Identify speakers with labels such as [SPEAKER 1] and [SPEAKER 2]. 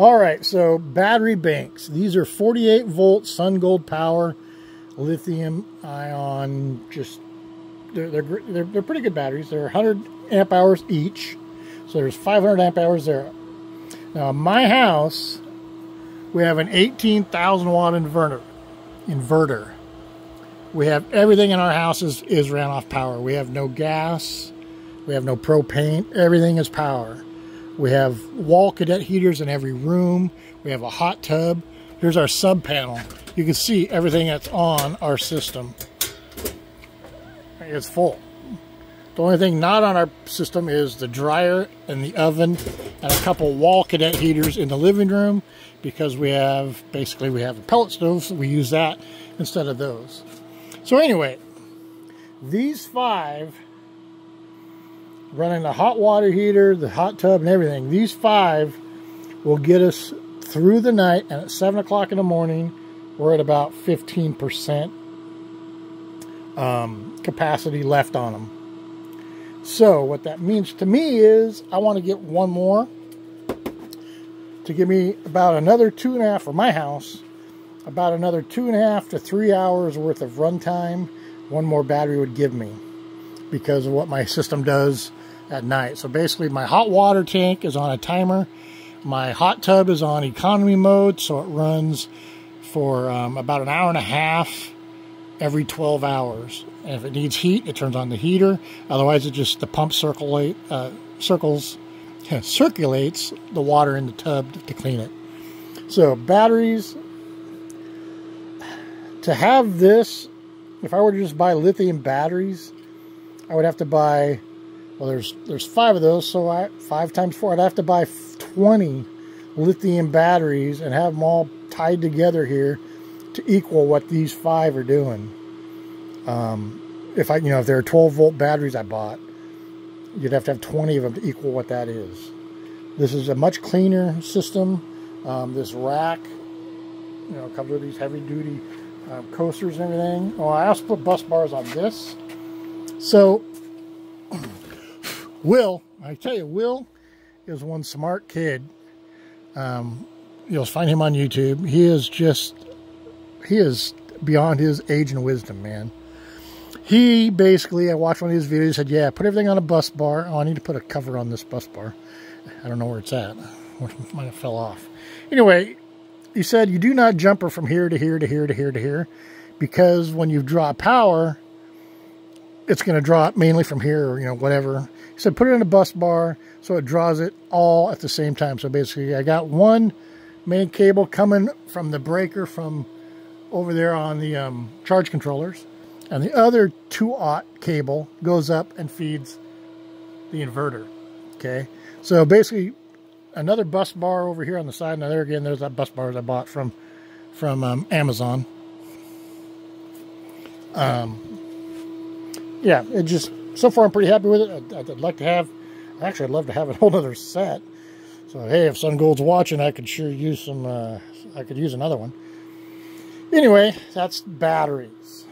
[SPEAKER 1] All right, so battery banks. These are 48 volt SunGold power, lithium ion. Just they're, they're they're they're pretty good batteries. They're 100 amp hours each, so there's 500 amp hours there. Now, my house, we have an 18,000 watt inverter. Inverter. We have everything in our house is, is ran off power. We have no gas. We have no propane. Everything is power. We have wall cadet heaters in every room. We have a hot tub. Here's our sub panel. You can see everything that's on our system. It's full. The only thing not on our system is the dryer and the oven and a couple wall cadet heaters in the living room because we have, basically we have a pellet stove, so we use that instead of those. So anyway, these five running the hot water heater, the hot tub, and everything. These five will get us through the night, and at 7 o'clock in the morning, we're at about 15% um, capacity left on them. So what that means to me is I want to get one more to give me about another two and a half for my house, about another two and a half to three hours worth of runtime. One more battery would give me because of what my system does at night. So basically my hot water tank is on a timer. My hot tub is on economy mode, so it runs for um, about an hour and a half every 12 hours. And if it needs heat, it turns on the heater. Otherwise, it just, the pump circulate, uh, circles, circulates the water in the tub to clean it. So batteries, to have this, if I were to just buy lithium batteries, I would have to buy well, there's there's five of those, so I five times four. I'd have to buy 20 lithium batteries and have them all tied together here to equal what these five are doing. Um, if I, you know, if there are 12 volt batteries I bought, you'd have to have 20 of them to equal what that is. This is a much cleaner system. Um, this rack, you know, comes with these heavy duty um, coasters and everything. Oh, I also put bus bars on this. So Will, I tell you, Will is one smart kid. Um, you'll find him on YouTube. He is just, he is beyond his age and wisdom, man. He basically, I watched one of his videos, said, yeah, put everything on a bus bar. Oh, I need to put a cover on this bus bar. I don't know where it's at. It might have fell off. Anyway, he said, you do not jumper from here to here to here to here to here because when you draw power, it's going to draw mainly from here or, you know, whatever. Said put it in a bus bar so it draws it all at the same time. So basically I got one main cable coming from the breaker from over there on the um, charge controllers. And the other 2-aught cable goes up and feeds the inverter. Okay, so basically another bus bar over here on the side. Now there again, there's that bus bar that I bought from from um, Amazon. Um, yeah, it just, so far I'm pretty happy with it. I'd, I'd like to have, actually I'd love to have a whole other set. So hey, if SunGold's watching, I could sure use some, uh, I could use another one. Anyway, that's batteries.